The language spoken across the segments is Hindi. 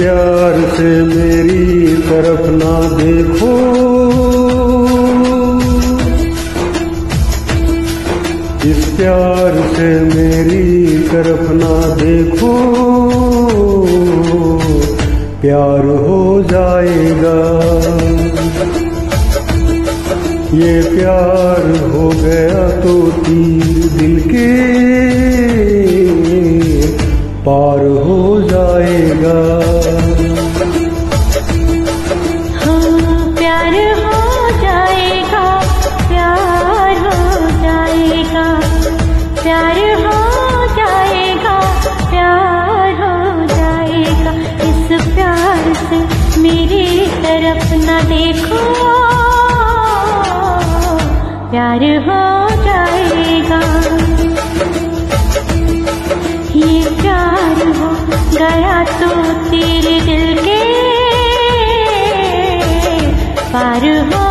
से मेरी तरफ़ ना देखो। इस प्यार से मेरी तरफ़ ना देखो। प्यार हो जाएगा। ये प्यार हो गया तो तीर दिल के। पार हो जाएगा। प्यार हो जाएगा। ये प्यार हो गया तो तेरे दिल के। पार हो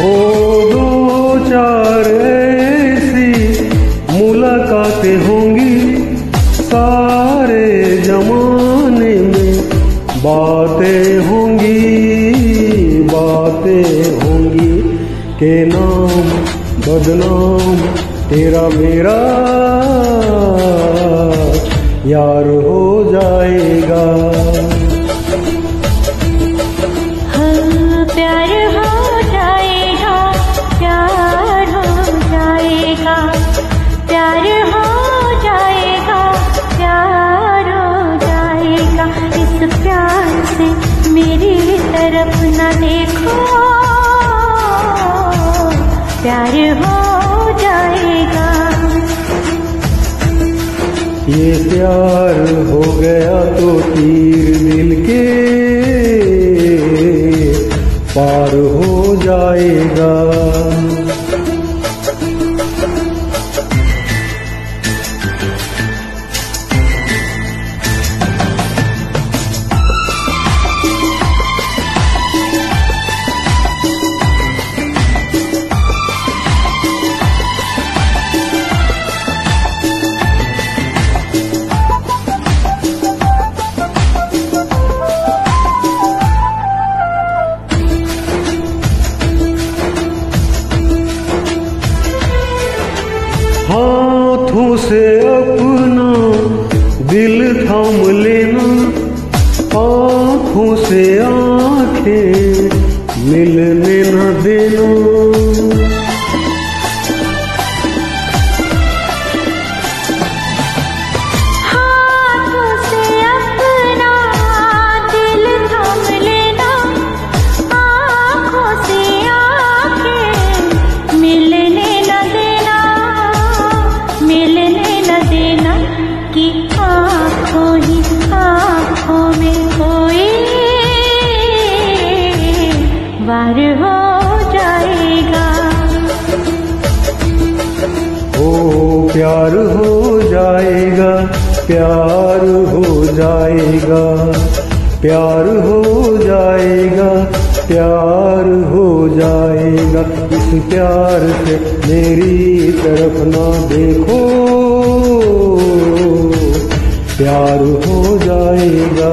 ओ दो चार ऐसी मुलाकातें होंगी सारे जमाने में। बातें होंगी बातें होंगी। के नाम, बदनाम, तेरा मेरा यार हो जाएगा। मेरी तरफ़ न देखो। प्यार हो जाएगा। ये प्यार हो गया तो तीर दिल के पार हो जाएगा। हाथों से अपना दिल थाम लेना आँखों से आँखें मिलने न देना। प्यार हो जाएगा, प्यार हो जाएगा, प्यार हो जाएगा। इस प्यार से मेरी तरफ़ ना देखो, प्यार हो जाएगा।